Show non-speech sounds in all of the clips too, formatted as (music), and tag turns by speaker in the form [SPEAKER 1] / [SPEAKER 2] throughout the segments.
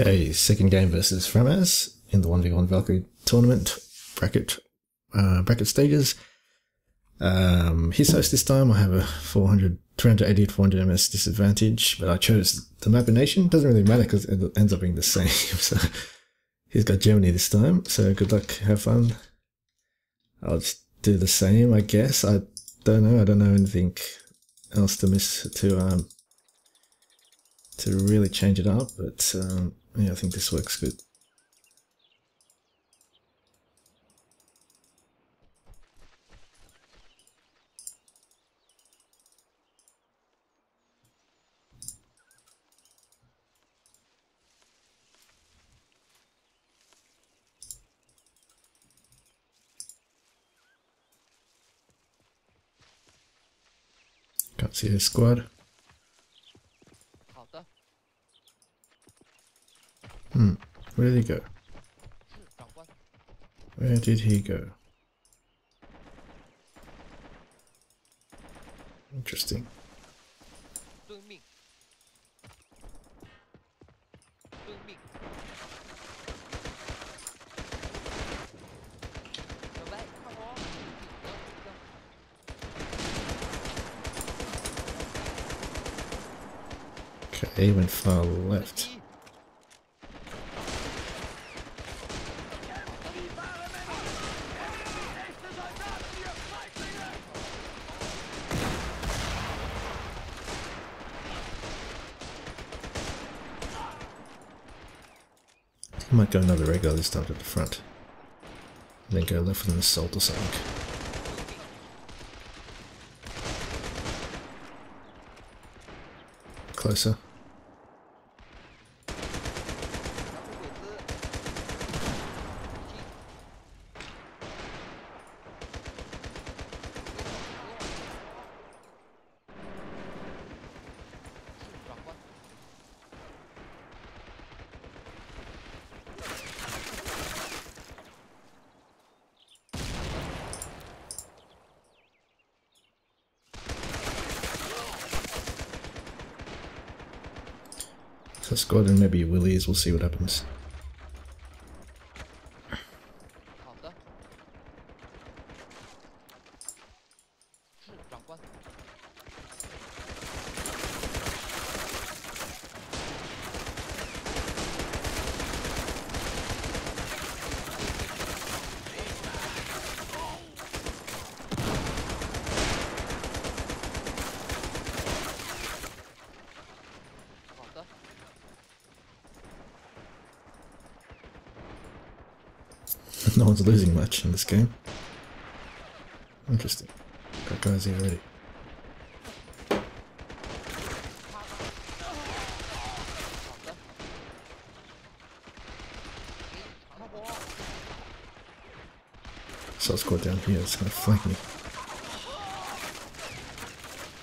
[SPEAKER 1] Okay, second game versus FraMasZ in the 1v1 Valkyrie tournament bracket uh, bracket stages. Um, his host this time, I have a 400, 380 400 ms disadvantage, but I chose the map nation. Doesn't really matter because it ends up being the same. (laughs) so he's got Germany this time. So good luck, have fun. I'll just do the same, I guess. I don't know. I don't know anything else to miss to um to really change it up, but um, yeah, I think this works good. Can't see his squad.
[SPEAKER 2] 好的，
[SPEAKER 1] Hmm. Where did he go? Where did he go? Interesting. Okay, he went far left. Might go another regular this time to the front. And then go left with an assault or something. Closer. So squad and maybe Willys, we'll see what happens. this game. Interesting. Got guys here already. Let's go down here, it's gonna flank me.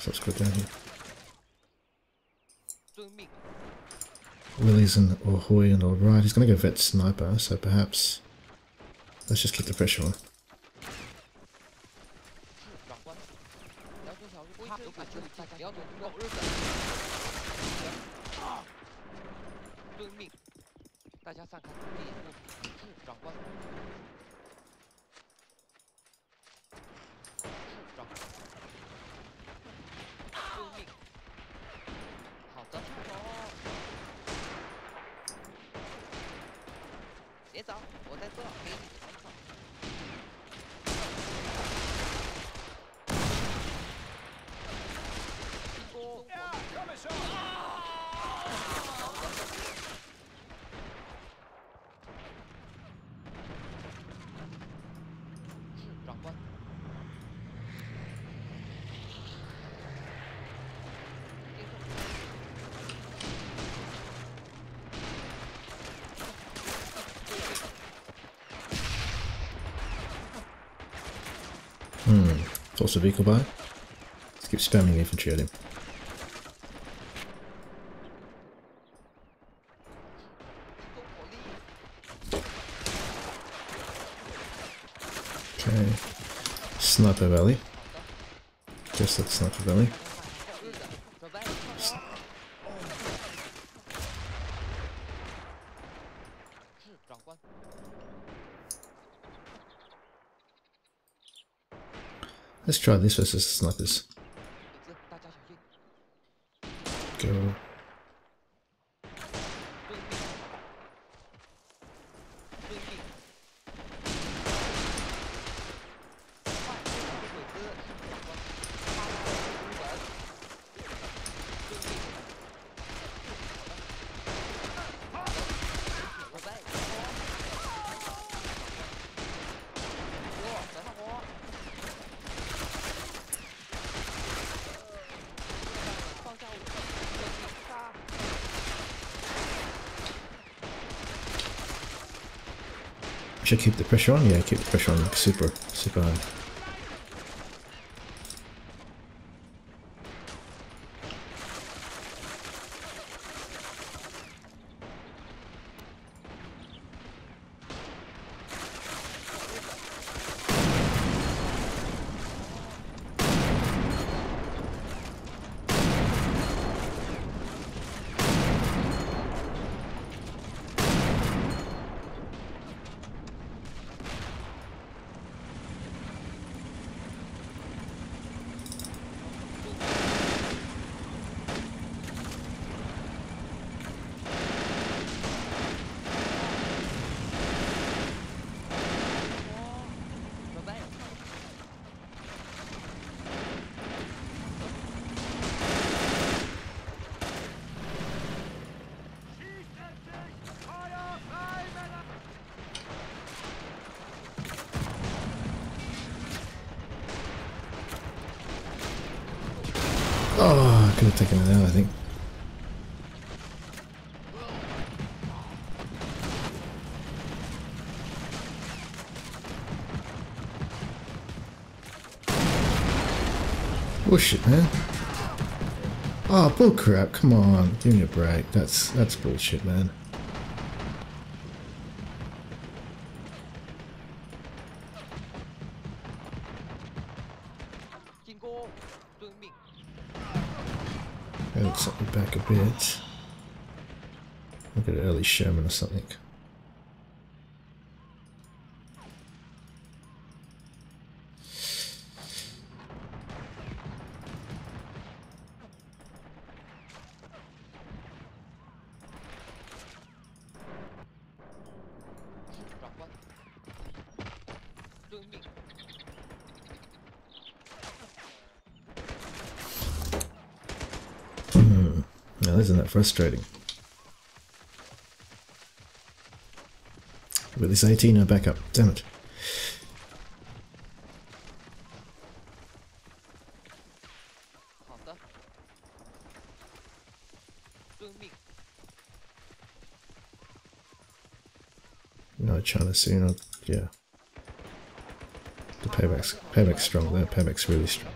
[SPEAKER 1] Let's go down here. Willie's in or Hoy and all right. He's gonna go vet sniper, so perhaps let's just keep the pressure on.
[SPEAKER 2] 是长官，要遵守规
[SPEAKER 1] Force a vehicle by. Let's keep spamming infantry at him. Okay. Sniper Valley. Just at Sniper Valley. Let's try this versus
[SPEAKER 2] the snipers.
[SPEAKER 1] Go Should keep the pressure on? Yeah, keep the pressure on like super, super high. Oh, I could have taken it out, I think push it, man. Oh, bullcrap, come on, give me a break. That's that's bullshit, man. Let's me back a bit. Look at early Sherman or something. frustrating. With this 18 no backup, damn it. No China soon, yeah. The payback's payback's strong there, payback's really strong.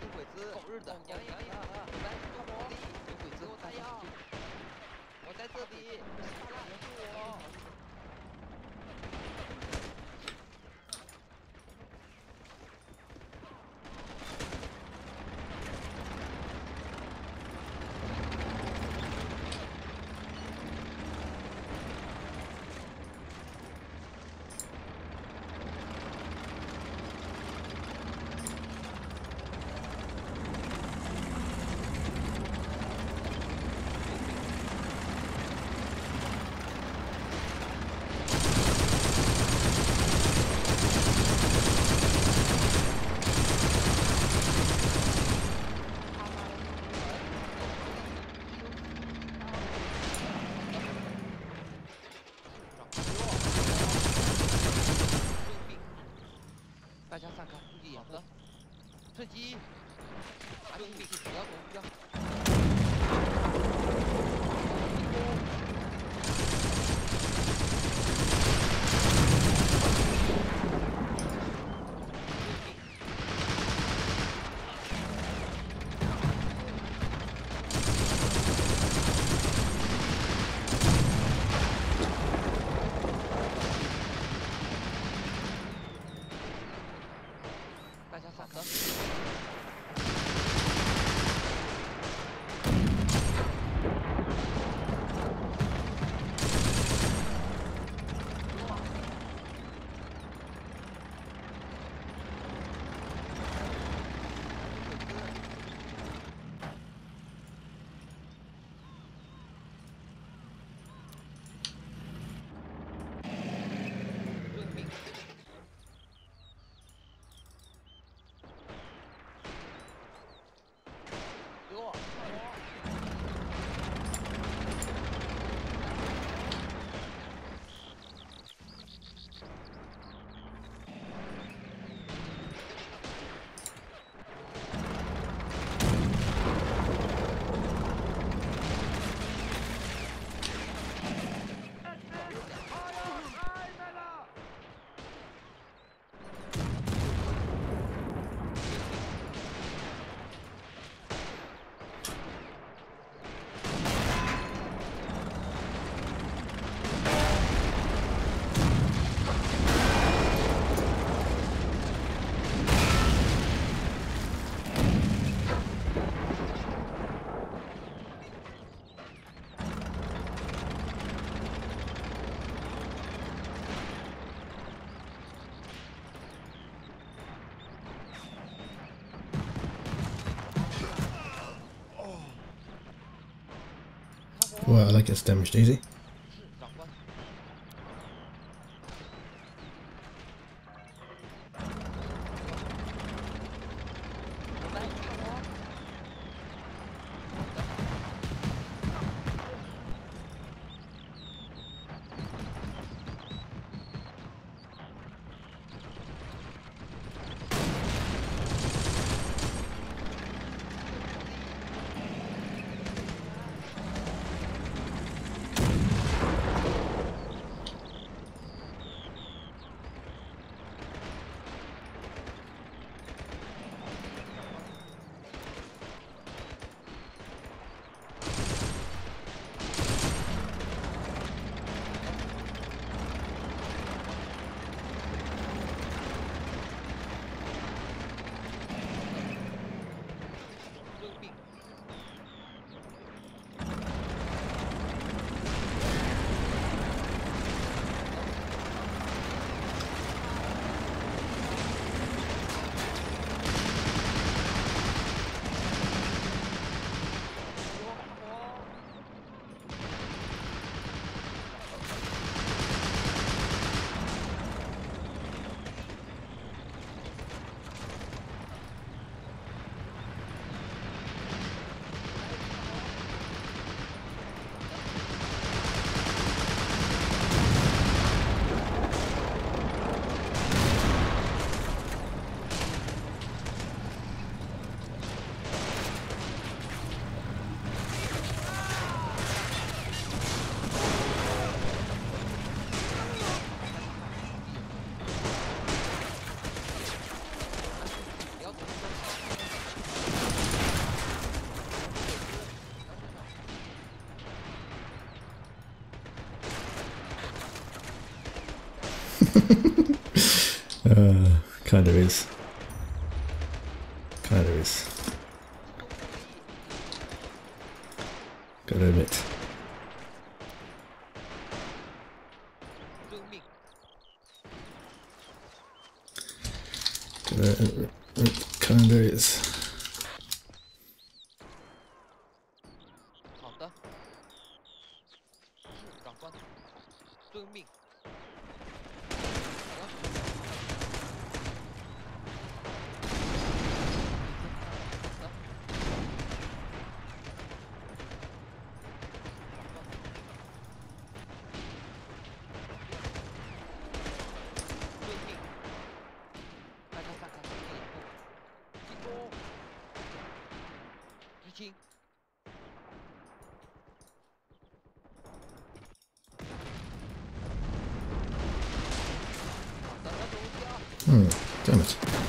[SPEAKER 2] 2인가? 2 아니 이게 뭐야 뭔가 Well,
[SPEAKER 1] I like this damage daisy. (laughs)
[SPEAKER 2] uh, kind of is. Damn it.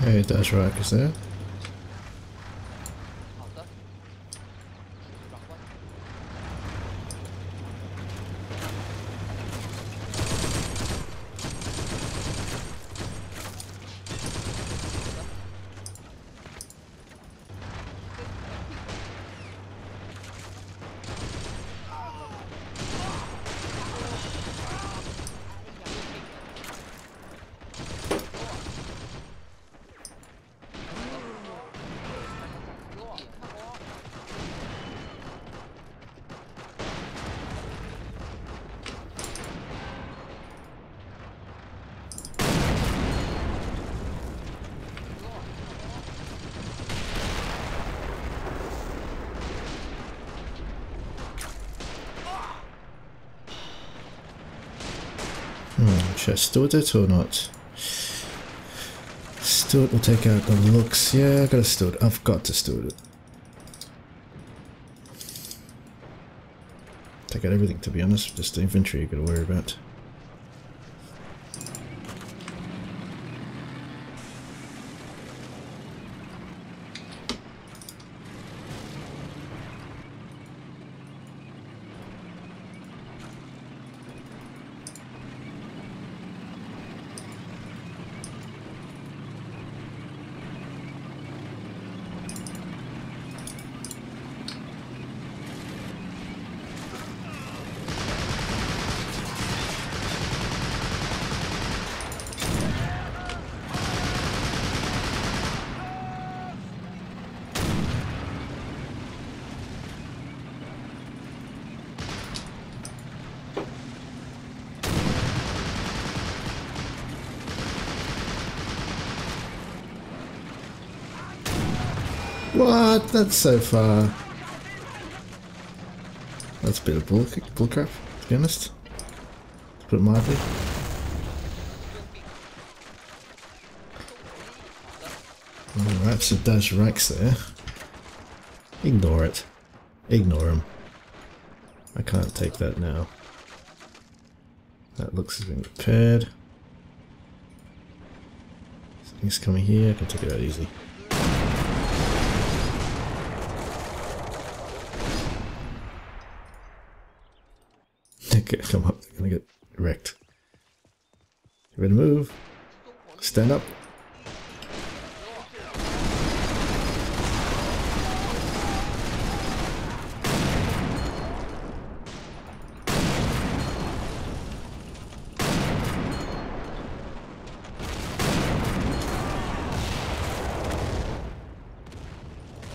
[SPEAKER 2] Okay, dash rack is there.
[SPEAKER 1] Stuart it or not? Stuart will take out the Luchs. Yeah, I gotta steward. I've got to steward it. Take out everything to be honest, just the inventory you gotta worry about. What? That's so far. That's a bit of bull bullcrap, to be honest. To put it mildly.，Alright, so Dash Rex there. Ignore it. Ignore him. I can't take that now. That Luchs has been repaired. Things coming here, I can take it out easily. get, come up, they're gonna get wrecked. You better move. Stand up.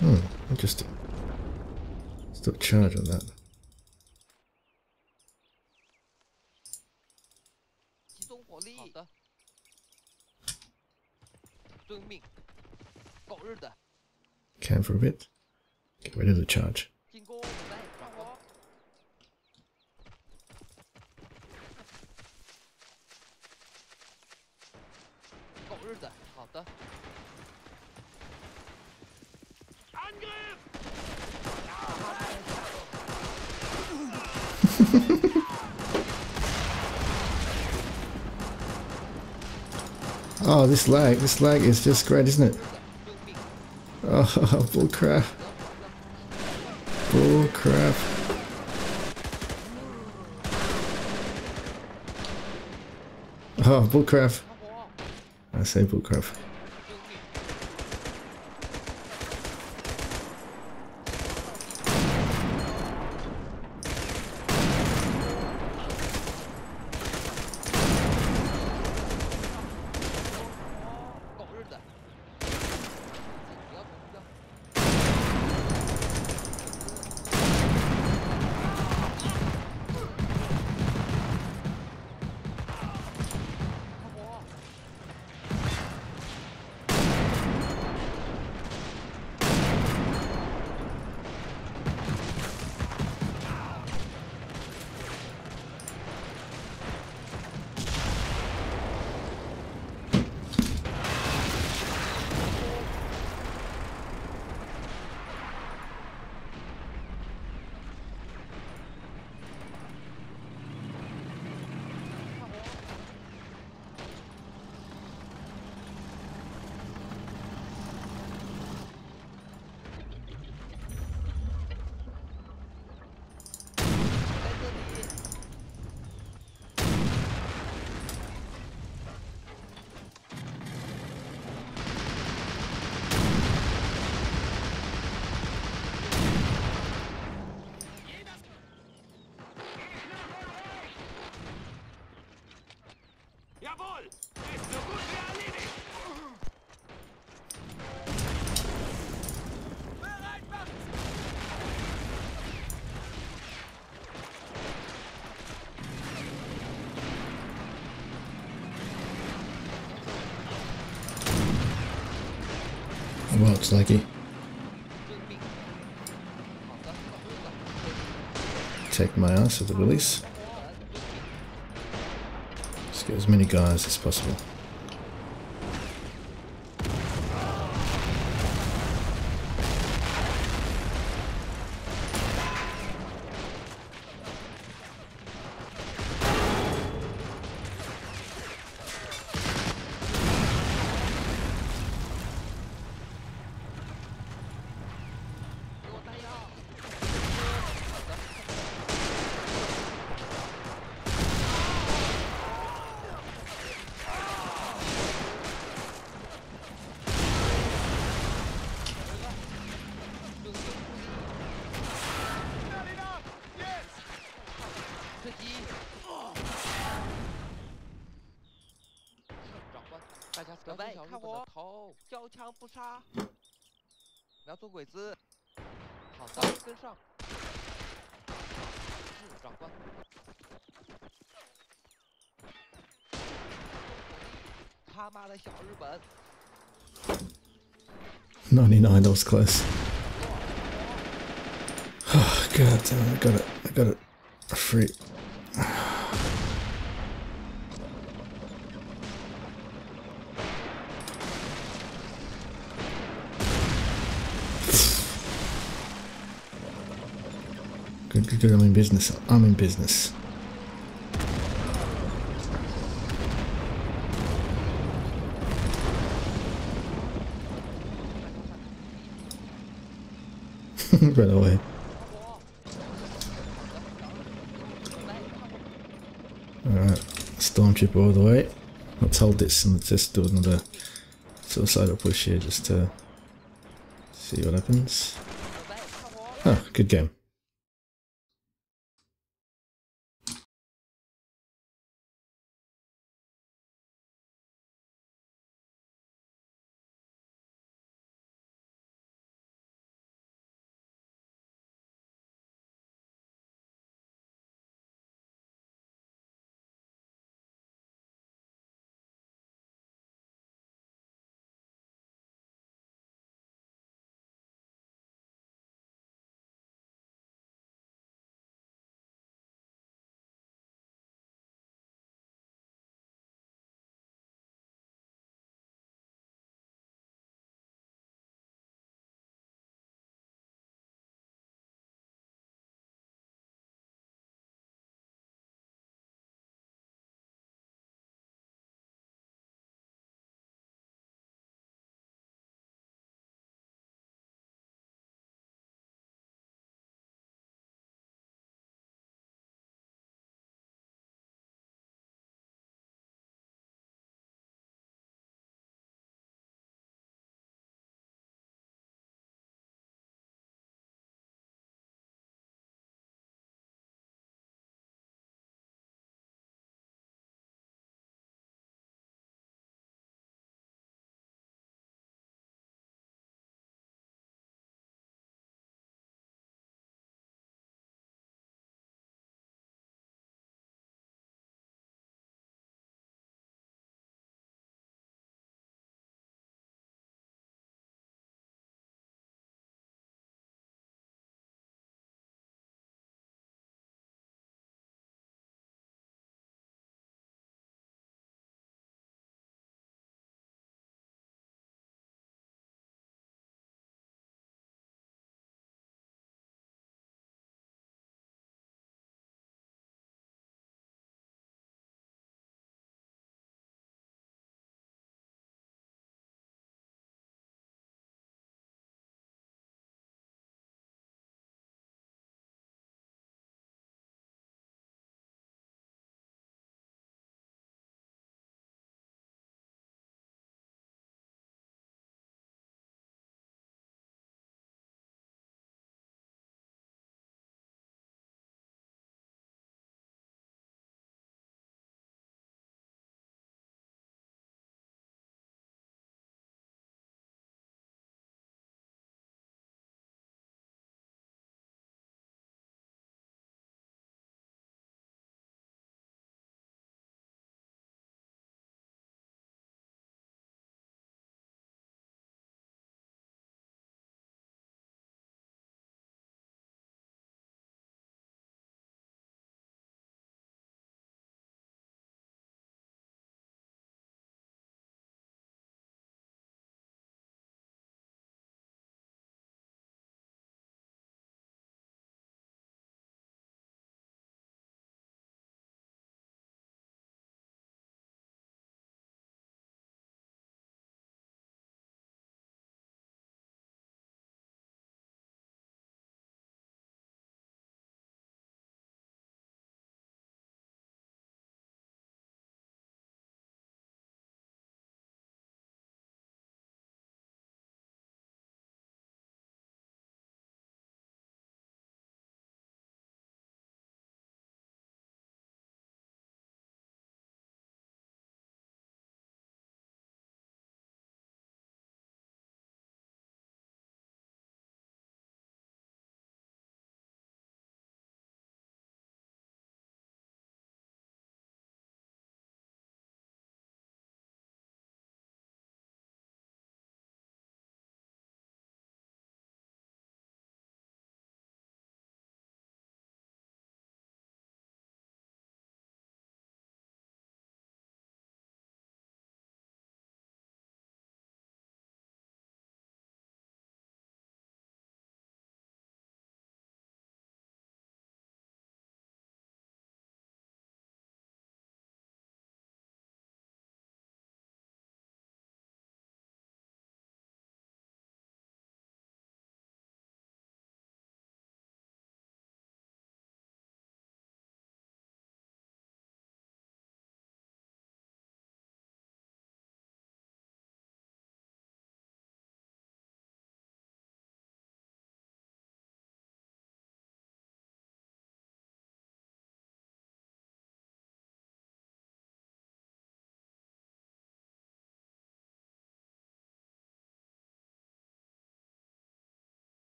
[SPEAKER 1] Hmm, interesting. Still charge on that. can for a bit. Get rid of the charge. (laughs) oh, this lag, this lag is just great, isn't it? (laughs) bullcrap. Bullcrap. Oh, bullcrap. I say bullcrap.
[SPEAKER 2] looks like it.
[SPEAKER 1] Take my ass with the release.
[SPEAKER 2] Just
[SPEAKER 1] get as many guys as possible.
[SPEAKER 2] 鬼子，好的，跟上，是长官。他妈的小日本！
[SPEAKER 1] 99, that was close. Oh, (sighs) God damn, I got it. I got it. Free. I'm in business. I'm in business. (laughs) Run away. Alright, Stormtrooper all the way. Let's hold this and let's just do another suicidal push here just to see what happens. Oh, good game.